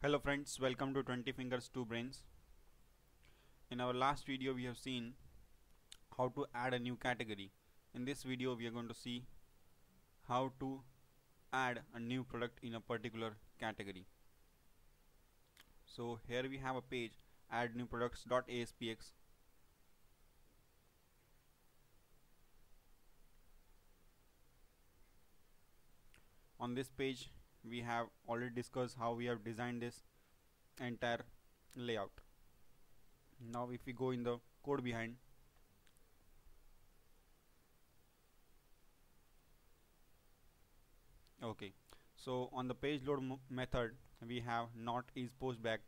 Hello friends, welcome to 20 fingers 2 brains. In our last video we have seen how to add a new category. In this video we are going to see how to add a new product in a particular category. So here we have a page add new products.aspx on this page we have already discussed how we have designed this entire layout. Now if we go in the code behind okay. So on the page load method we have not is post back.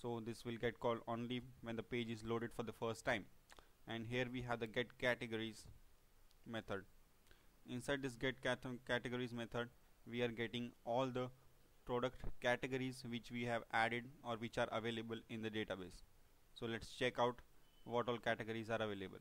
So this will get called only when the page is loaded for the first time. And here we have the get categories method. Inside this get cat categories method we are getting all the product categories which we have added or which are available in the database. So let's check out what all categories are available.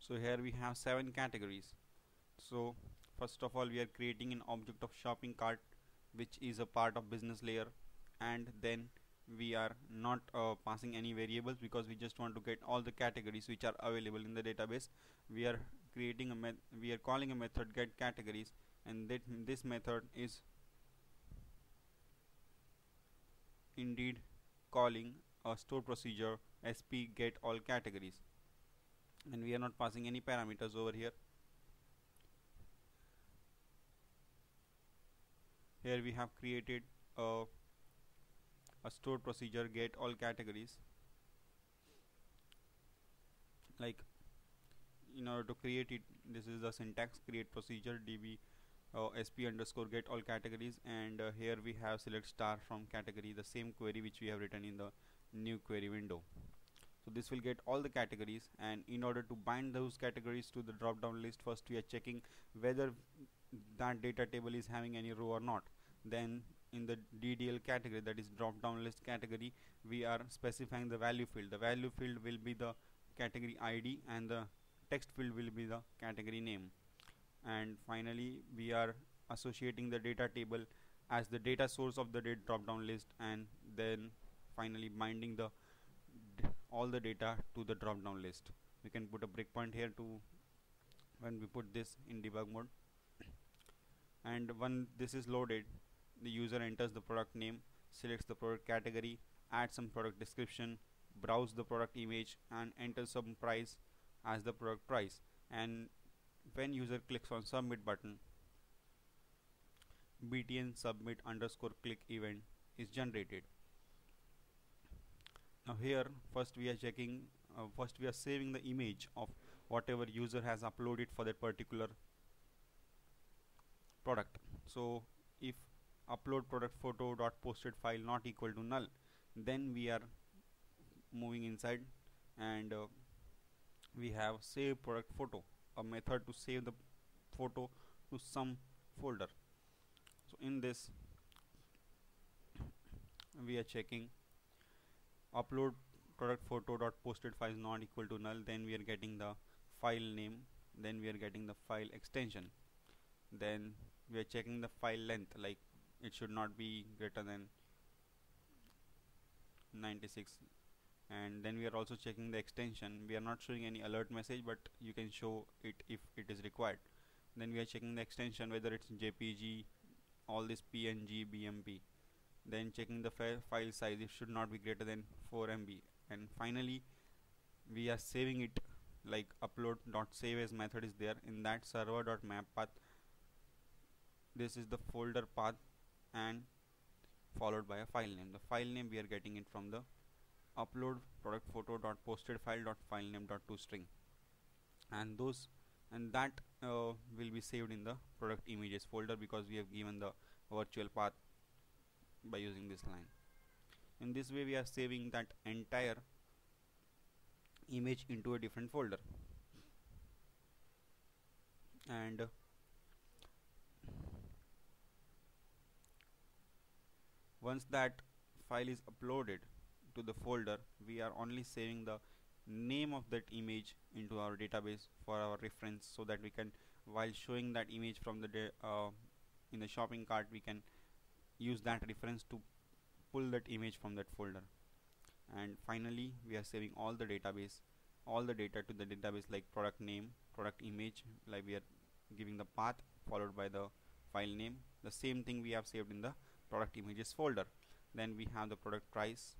So here we have seven categories. So first of all we are creating an object of shopping cart which is a part of business layer and then we are not uh, passing any variables because we just want to get all the categories which are available in the database. We are creating a we are calling a method get categories and that this method is indeed calling a store procedure sp get all categories. And we are not passing any parameters over here. Here we have created a a stored procedure get all categories. Like in order to create it this is the syntax create procedure db uh, sp underscore get all categories and uh, here we have select star from category the same query which we have written in the new query window. So this will get all the categories and in order to bind those categories to the drop down list first we are checking whether that data table is having any row or not. Then in the DDL category that is drop down list category we are specifying the value field. The value field will be the category ID and the text field will be the category name. And finally we are associating the data table as the data source of the drop down list and then finally binding the all the data to the drop down list. We can put a breakpoint here to when we put this in debug mode. And when this is loaded the user enters the product name selects the product category adds some product description browse the product image and enter some price as the product price. And when user clicks on submit button btn submit underscore click event is generated. Now here first we are checking uh, first we are saving the image of whatever user has uploaded for that particular product. So if upload product photo dot posted file not equal to null then we are moving inside and uh, we have save product photo a method to save the photo to some folder. So in this we are checking upload product photo dot posted file is not equal to null then we are getting the file name then we are getting the file extension. Then we are checking the file length like it should not be greater than 96 and then we are also checking the extension. We are not showing any alert message but you can show it if it is required. Then we are checking the extension whether it's jpg all this png bmp then checking the file size it should not be greater than 4 mb and finally we are saving it like upload dot save as method is there in that server dot map path. This is the folder path and followed by a file name. The file name we are getting it from the upload product photo dot posted file dot file name dot to string and those and that uh, will be saved in the product images folder because we have given the virtual path by using this line. In this way we are saving that entire image into a different folder. And once that file is uploaded to the folder we are only saving the name of that image into our database for our reference so that we can while showing that image from the uh, in the shopping cart we can use that reference to pull that image from that folder. And finally we are saving all the database all the data to the database like product name product image like we are giving the path followed by the file name. The same thing we have saved in the product images folder. Then we have the product price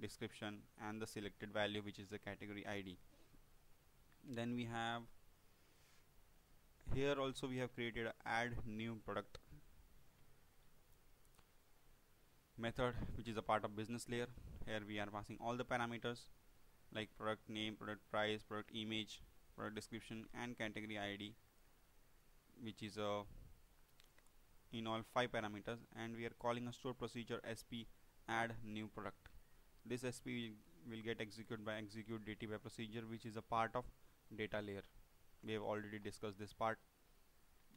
description and the selected value which is the category ID then we have here also we have created a add new product method which is a part of business layer. Here we are passing all the parameters like product name product price product image product description and category id which is a in all five parameters and we are calling a store procedure sp add new product. This sp will get executed by execute data by procedure which is a part of data layer. We have already discussed this part.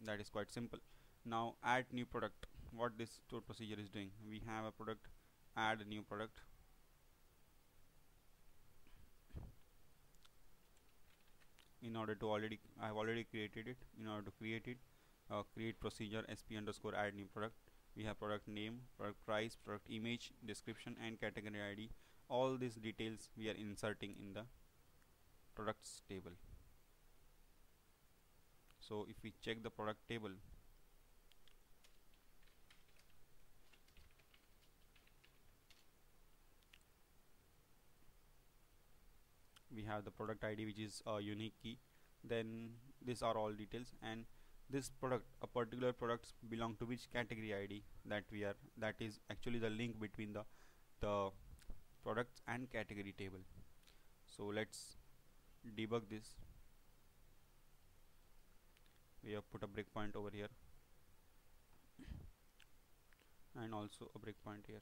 That is quite simple. Now add new product. What this store procedure is doing? We have a product add a new product. In order to already I have already created it. In order to create it uh, create procedure sp underscore add new product. We have product name product price product image description and category id all these details we are inserting in the products table. So if we check the product table we have the product id which is a unique key. Then these are all details. And this product a particular products belong to which category id that we are that is actually the link between the the products and category table. So let's debug this. We have put a breakpoint over here. And also a breakpoint here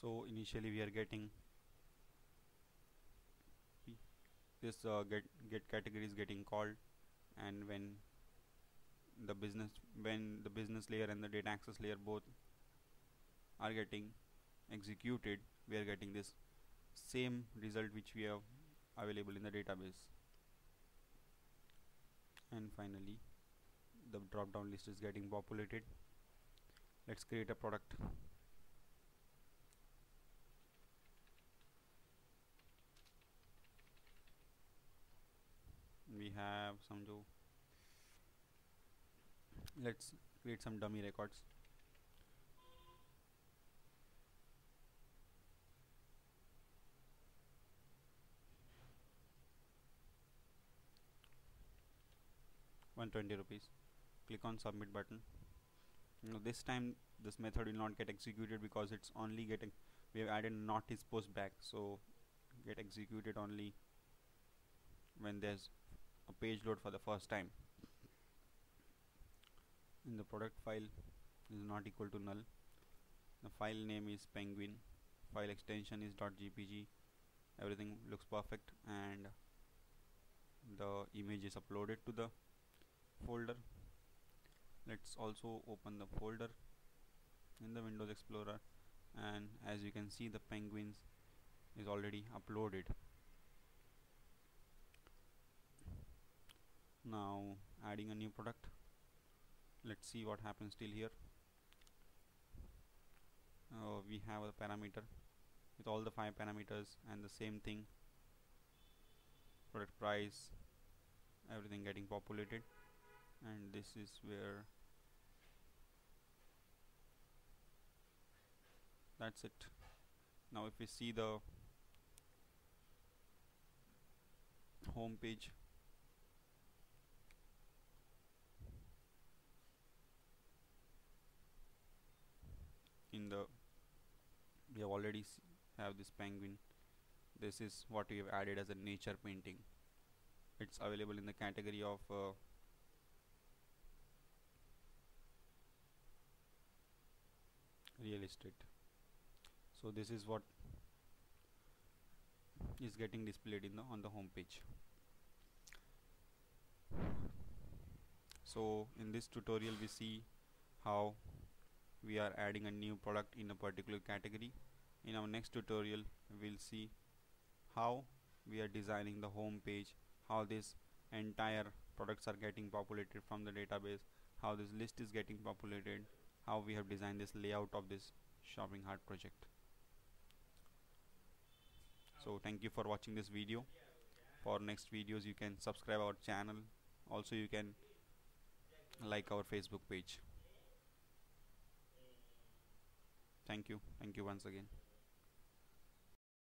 so initially we are getting this uh, get get category is getting called and when the business when the business layer and the data access layer both are getting executed we are getting this same result which we have available in the database. And finally the drop down list is getting populated. Let's create a product we have some जो let's create some dummy records One twenty rupees. Click on submit button. Now this time this method will not get executed because it's only getting we have added not is post back so get executed only when there's a page load for the first time. In the product file is not equal to null. The file name is penguin file extension is .jpg everything looks perfect and the image is uploaded to the folder. Let's also open the folder in the Windows Explorer and as you can see the penguins is already uploaded now adding a new product. Let's see what happens still here. Uh, we have a parameter with all the five parameters and the same thing. Product price everything getting populated. And this is where that's it. Now if we see the home page in the we have already have this penguin. This is what we have added as a nature painting. It's available in the category of uh, real estate. So this is what is getting displayed in the on the home page so in this tutorial we see how we are adding a new product in a particular category. In our next tutorial we'll see how we are designing the home page how this entire products are getting populated from the database how this list is getting populated how we have designed this layout of this shopping cart project. So thank you for watching this video. For next videos you can subscribe our channel. Also you can like our facebook page thank you. Thank you once again